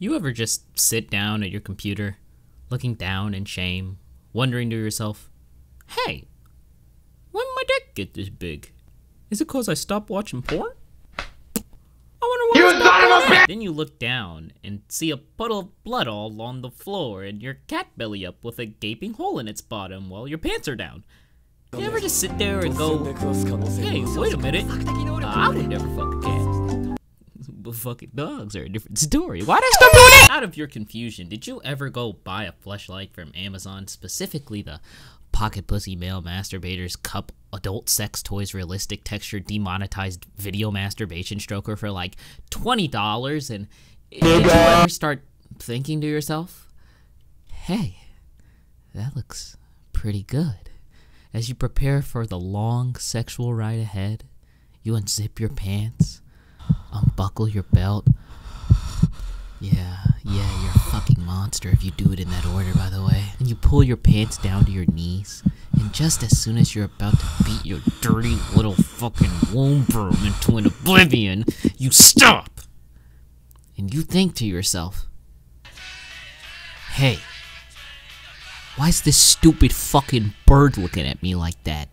You ever just sit down at your computer, looking down in shame, wondering to yourself, hey, when did my dick get this big? Is it cause I stopped watching porn? I wonder why You son of a that. Then you look down and see a puddle of blood all on the floor and your cat belly up with a gaping hole in its bottom while your pants are down. You ever just sit there and go, hey, wait a minute, ah, I would never fuck a cat. But fucking dogs are a different story. Why did I stop doing that? Out of your confusion, did you ever go buy a fleshlight from Amazon, specifically the Pocket Pussy Male Masturbators Cup Adult Sex Toys Realistic Texture Demonetized Video Masturbation Stroker for like $20? And did you ever start thinking to yourself, hey, that looks pretty good? As you prepare for the long sexual ride ahead, you unzip your pants, unbuckle your belt. Yeah, yeah, you're a fucking monster if you do it in that order, by the way. And you pull your pants down to your knees, and just as soon as you're about to beat your dirty little fucking womb broom into an oblivion, you stop! And you think to yourself, hey, why's this stupid fucking bird looking at me like that?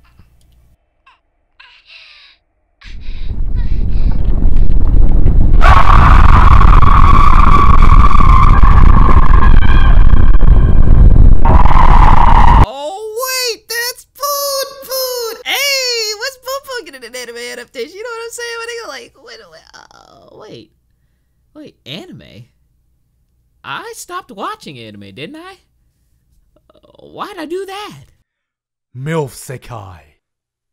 Oh wait, that's food, food. Hey, what's Poo Poo getting an anime adaptation? You know what I'm saying? When they go like, wait, wait, Oh, wait. Wait, anime? I stopped watching anime, didn't I? Uh, Why'd I do that? MILF Sekai.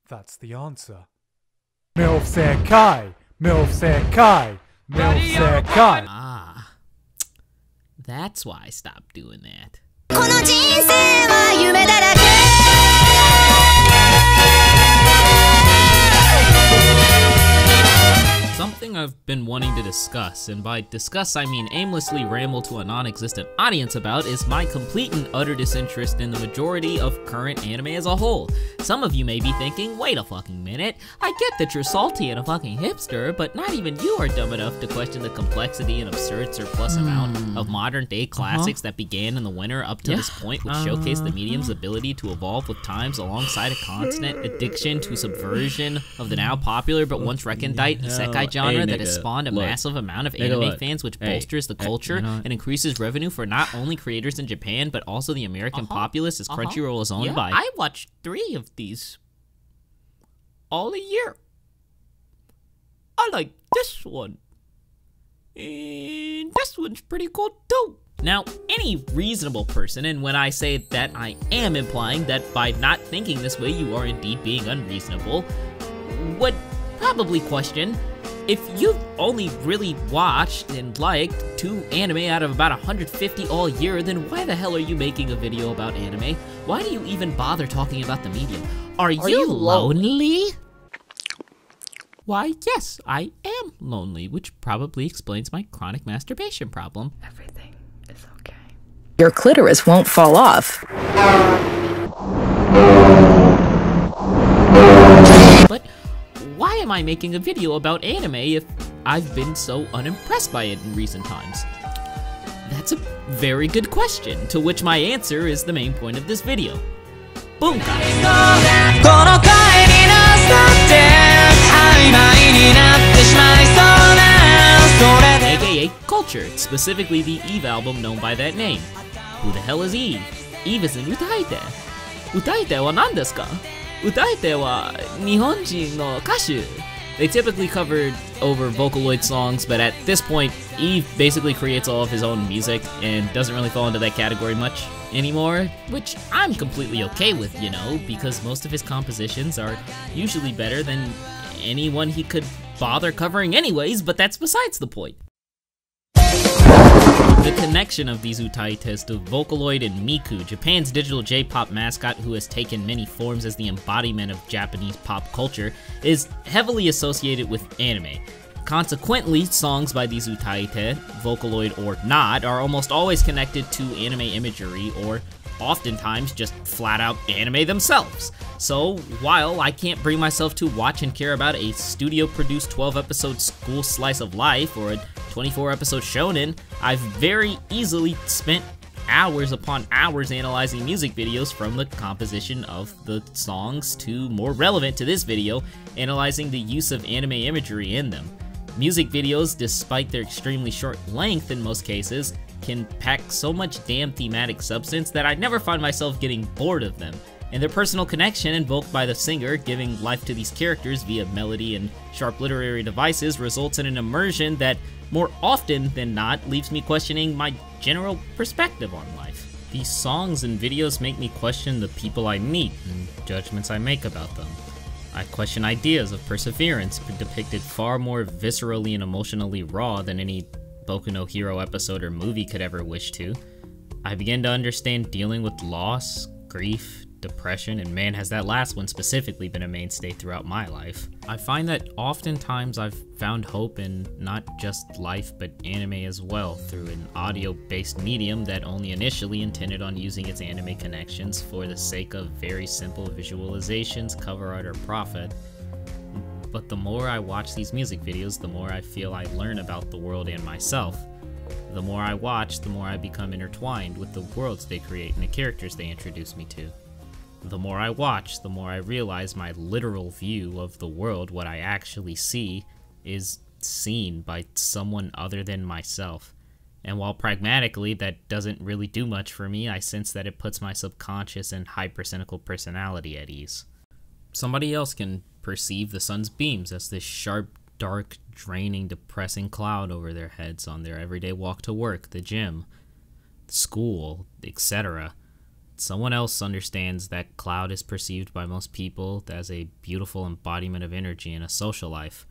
That's the answer. MILF Sekai. MILF Sekai. MILF Sekai. Ah. That's why I stopped doing that. I've been wanting to discuss, and by discuss I mean aimlessly ramble to a non existent audience about, is my complete and utter disinterest in the majority of current anime as a whole. Some of you may be thinking, wait a fucking minute, I get that you're salty and a fucking hipster, but not even you are dumb enough to question the complexity and absurd surplus amount hmm. of modern day uh-huh. classics that began in the winter up to this point, which showcase the uh-huh. medium's ability to evolve with times alongside a constant addiction to subversion of the now popular but once recondite isekai genre Hey, that has spawned a look. massive amount of anime look. fans, which Hey, bolsters the hey, culture you know and increases revenue for not only creators in Japan but also the American uh-huh. populace, as uh-huh. Crunchyroll is owned Yeah, by. I watched three of these all a year. I like this one. And this one's pretty cool too. Now, any reasonable person, and when I say that I am implying that by not thinking this way you are indeed being unreasonable, would probably question if you've only really watched and liked two anime out of about 150 all year, then why the hell are you making a video about anime? Why do you even bother talking about the medium? Are, you, you lonely? Why, yes, I am lonely, which probably explains my chronic masturbation problem. everything is okay. Your clitoris won't fall off. But why am I making a video about anime if I've been so unimpressed by it in recent times? That's a very good question, to which my answer is the main point of this video. Boom! AKA Culture, specifically the EVE album known by that name. Who the hell is EVE? EVE is an Utaite. Utaite wa nan desu ka? Utaite wa Nihonjin no kashu. They typically covered over Vocaloid songs, but at this point, Eve basically creates all of his own music and doesn't really fall into that category much anymore, which I'm completely okay with, you know, because most of his compositions are usually better than anyone he could bother covering anyways, but that's besides the point. The connection of these Utaites to Vocaloid and Miku, Japan's digital J-pop mascot who has taken many forms as the embodiment of Japanese pop culture, is heavily associated with anime. Consequently, songs by these Utaite, Vocaloid or not, are almost always connected to anime imagery or oftentimes just flat out anime themselves. So, while I can't bring myself to watch and care about a studio produced 12 episode school slice of life or a 24 episode shonen, I've very easily spent hours upon hours analyzing music videos from the composition of the songs to more relevant to this video, analyzing the use of anime imagery in them. Music videos, despite their extremely short length in most cases, can pack so much damn thematic substance that I never find myself getting bored of them. And their personal connection invoked by the singer, giving life to these characters via melody and sharp literary devices, results in an immersion that, more often than not, leaves me questioning my general perspective on life. These songs and videos make me question the people I meet and judgments I make about them. I question ideas of perseverance depicted far more viscerally and emotionally raw than any Boku no Hero episode or movie could ever wish to. I begin to understand dealing with loss, grief, depression, and man, has that last one specifically been a mainstay throughout my life. I find that oftentimes I've found hope in not just life but anime as well through an audio based medium that only initially intended on using its anime connections for the sake of very simple visualizations, cover art, or profit. But the more I watch these music videos, the more I feel I learn about the world and myself. The more I watch, the more I become intertwined with the worlds they create and the characters they introduce me to. The more I watch, the more I realize my literal view of the world, what I actually see, is seen by someone other than myself. And while pragmatically that doesn't really do much for me, I sense that it puts my subconscious and hypercynical personality at ease. Somebody else can perceive the sun's beams as this sharp, dark, draining, depressing cloud over their heads on their everyday walk to work, the gym, school, etc. Someone else understands that cloud is perceived by most people as a beautiful embodiment of energy in a social life.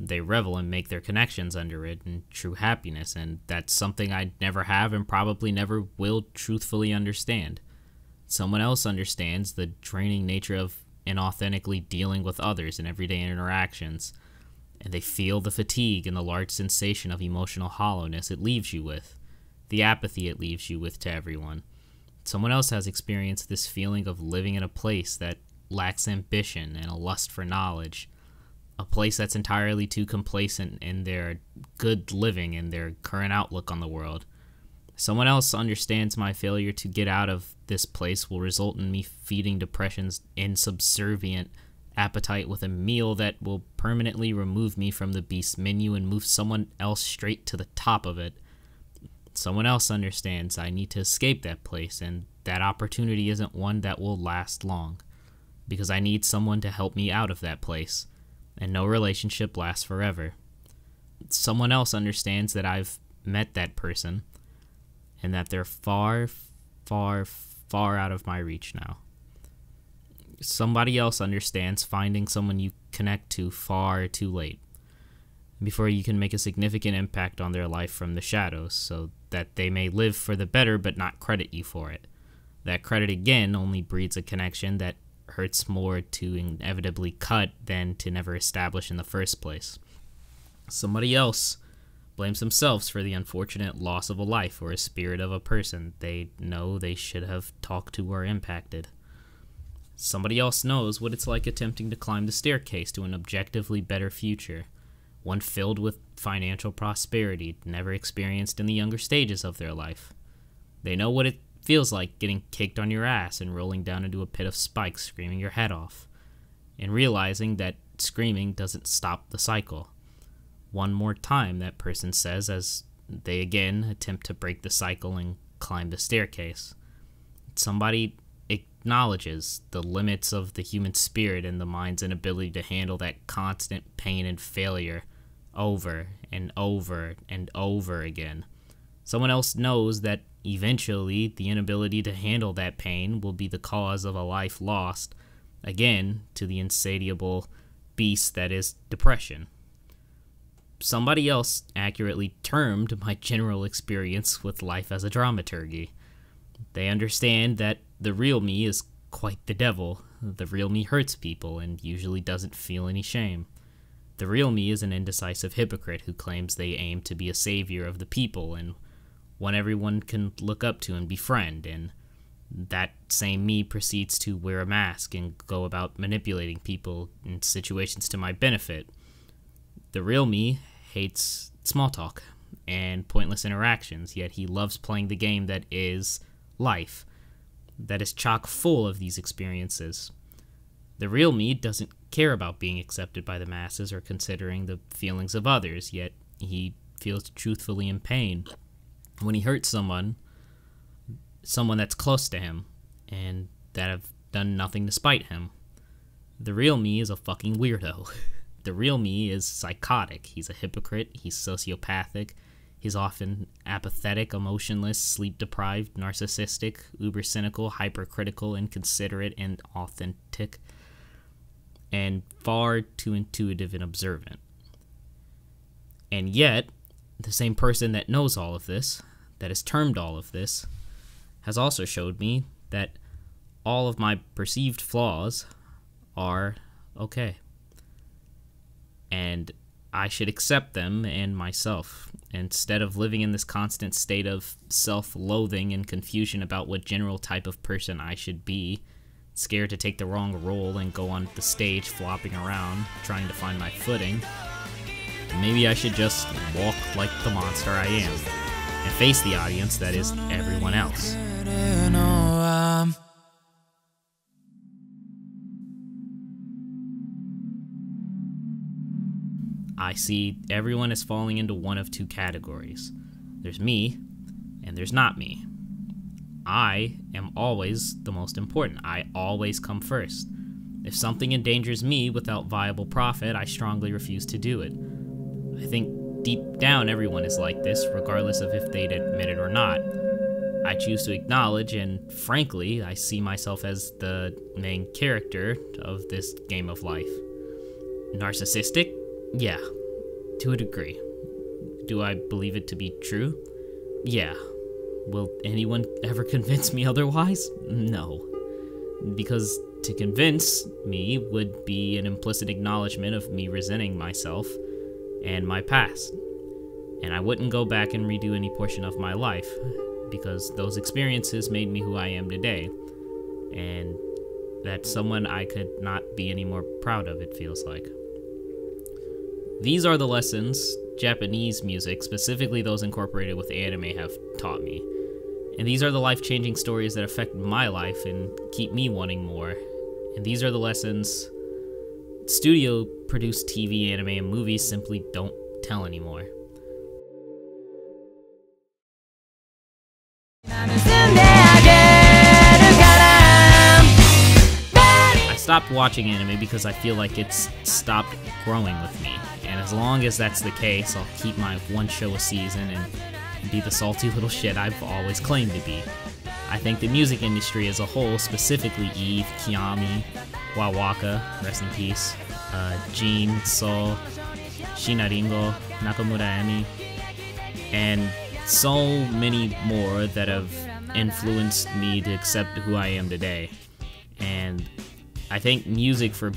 They revel and make their connections under it in true happiness, and that's something I'd never have and probably never will truthfully understand. Someone else understands the draining nature of inauthentically dealing with others in everyday interactions, and they feel the fatigue and the large sensation of emotional hollowness it leaves you with, the apathy it leaves you with to everyone. Someone else has experienced this feeling of living in a place that lacks ambition and a lust for knowledge, a place that's entirely too complacent in their good living and their current outlook on the world. Someone else understands my failure to get out of this place will result in me feeding depression's insubservient appetite with a meal that will permanently remove me from the beast menu and move someone else straight to the top of it. Someone else understands I need to escape that place, and that opportunity isn't one that will last long, because I need someone to help me out of that place, and no relationship lasts forever. Someone else understands that I've met that person and that they're far, far, far out of my reach now. Somebody else understands finding someone you connect to far too late before you can make a significant impact on their life from the shadows, so that they may live for the better but not credit you for it. That credit again only breeds a connection that hurts more to inevitably cut than to never establish in the first place. Somebody else blames themselves for the unfortunate loss of a life or a spirit of a person they know they should have talked to or impacted. Somebody else knows what it's like attempting to climb the staircase to an objectively better future, one filled with financial prosperity never experienced in the younger stages of their life. They know what it feels like getting kicked on your ass and rolling down into a pit of spikes, screaming your head off, and realizing that screaming doesn't stop the cycle one more time, that person says as they again attempt to break the cycle and climb the staircase. Somebody acknowledges the limits of the human spirit and the mind's inability to handle that constant pain and failure over and over and over again. Someone else knows that eventually the inability to handle that pain will be the cause of a life lost, again, to the insatiable beast that is depression somebody else accurately termed my general experience with life as a dramaturgy. They understand that the real me is quite the devil. The real me hurts people and usually doesn't feel any shame. The real me is an indecisive hypocrite who claims they aim to be a savior of the people and one everyone can look up to and befriend, and that same me proceeds to wear a mask and go about manipulating people in situations to my benefit. The real me hates small talk and pointless interactions, yet he loves playing the game that is life, that is chock full of these experiences. The real me doesn't care about being accepted by the masses or considering the feelings of others, yet he feels truthfully in pain when he hurts someone, someone that's close to him, and that have done nothing to spite him. The real me is a fucking weirdo. the real me is psychotic. He's a hypocrite, he's sociopathic, he's often apathetic, emotionless, sleep deprived, narcissistic, uber cynical, hypercritical, inconsiderate, and authentic, and far too intuitive and observant. And yet, the same person that knows all of this, that has termed all of this, has also showed me that all of my perceived flaws are okay. And I should accept them and myself, instead of living in this constant state of self loathing and confusion about what general type of person I should be, scared to take the wrong role and go on the stage flopping around, trying to find my footing. Maybe I should just walk like the monster I am, and face the audience that is everyone else. I see everyone is falling into one of two categories. There's me, and there's not me. I am always the most important. I always come first. If something endangers me without viable profit, I strongly refuse to do it. I think deep down everyone is like this, regardless of if they'd admit it or not. I choose to acknowledge, and frankly, I see myself as the main character of this game of life. Narcissistic? Yeah, to a degree. Do I believe it to be true? Yeah. Will anyone ever convince me otherwise? No. Because to convince me would be an implicit acknowledgement of me resenting myself and my past. And I wouldn't go back and redo any portion of my life because those experiences made me who I am today. And that's someone I could not be any more proud of, it feels like. These are the lessons Japanese music, specifically those incorporated with anime, have taught me. And these are the life changing stories that affect my life and keep me wanting more. And these are the lessons studio produced TV, anime, and movies simply don't tell anymore. I stopped watching anime because I feel like it's stopped growing with me. And as long as that's the case, I'll keep my one show a season and be the salty little shit I've always claimed to be. I think the music industry as a whole, specifically Eve, Kiami, wowaka, rest in peace, uh, Jin, Sou, Shinaringo, Nakamura Emi, and so many more that have influenced me to accept who I am today. And I think music for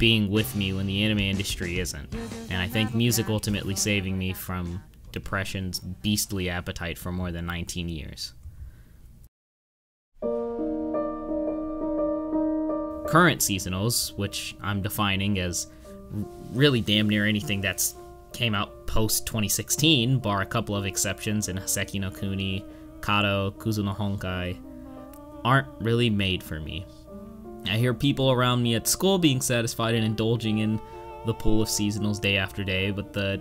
being with me when the anime industry isn't. And I think music ultimately saving me from depression's beastly appetite for more than 19 years. Current seasonals, which I'm defining as really damn near anything that's came out post 2016, bar a couple of exceptions in Houseki no Kuni, Kato, Kuzu Honkai, aren't really made for me. I hear people around me at school being satisfied and indulging in the pool of seasonals day after day, but the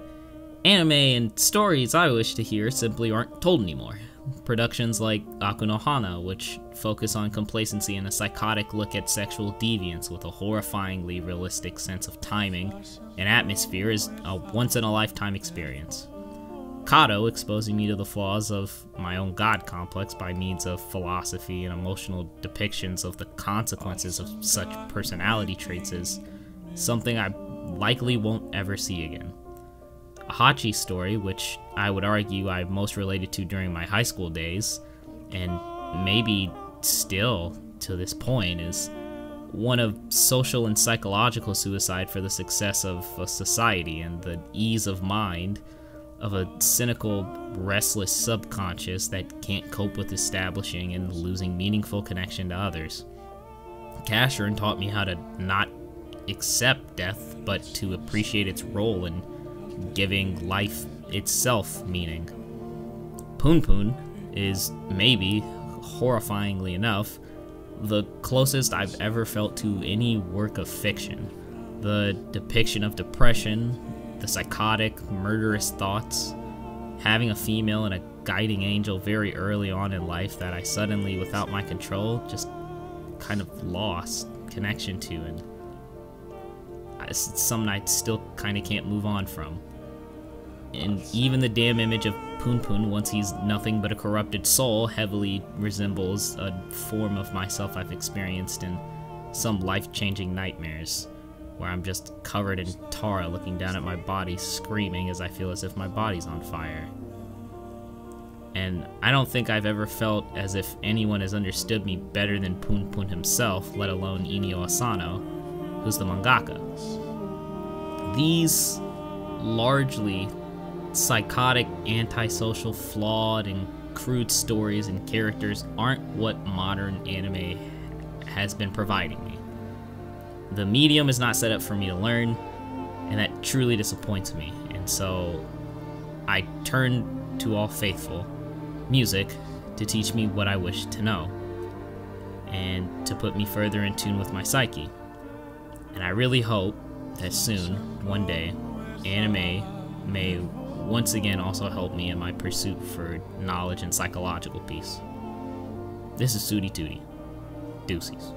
anime and stories I wish to hear simply aren't told anymore. Productions like Aku no Hana, which focus on complacency and a psychotic look at sexual deviance with a horrifyingly realistic sense of timing and atmosphere, is a once in a lifetime experience. Kato exposing me to the flaws of my own god complex by means of philosophy and emotional depictions of the consequences of such personality traits is something I likely won't ever see again. A Hachi story, which I would argue I most related to during my high school days, and maybe still to this point, is one of social and psychological suicide for the success of a society and the ease of mind of a cynical, restless subconscious that can't cope with establishing and losing meaningful connection to others. Casshern taught me how to not accept death, but to appreciate its role in giving life itself meaning. Punpun is maybe, horrifyingly enough, the closest I've ever felt to any work of fiction. The depiction of depression, the psychotic, murderous thoughts, having a female and a guiding angel very early on in life that I suddenly, without my control, just kind of lost connection to, and it's something I still kind of can't move on from. And even the damn image of Punpun, once he's nothing but a corrupted soul, heavily resembles a form of myself I've experienced in some life changing nightmares, where I'm just covered in tar looking down at my body, screaming as I feel as if my body's on fire. And I don't think I've ever felt as if anyone has understood me better than Punpun himself, let alone Inio Asano, who's the mangaka. These largely psychotic, antisocial, flawed, and crude stories and characters aren't what modern anime has been providing. The medium is not set up for me to learn, and that truly disappoints me. And so I turn to All Faithful, music, to teach me what I wish to know, and to put me further in tune with my psyche. And I really hope that soon, one day, anime may once again also help me in my pursuit for knowledge and psychological peace. This is Suti Tooti. Deuces.